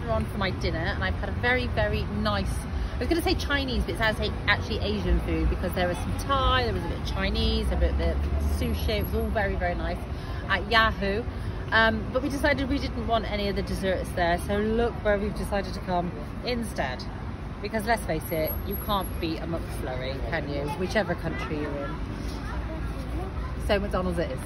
to on for my dinner and I've had a very, very nice, I was going to say Chinese, but it's actually Asian food because there was some Thai, there was a bit of Chinese, a bit of sushi, it was all very, very nice at Yahoo. Um, but we decided we didn't want any of the desserts there, so look where we've decided to come instead. Because let's face it, you can't beat a McFlurry, can you? Whichever country you're in. So McDonald's it is.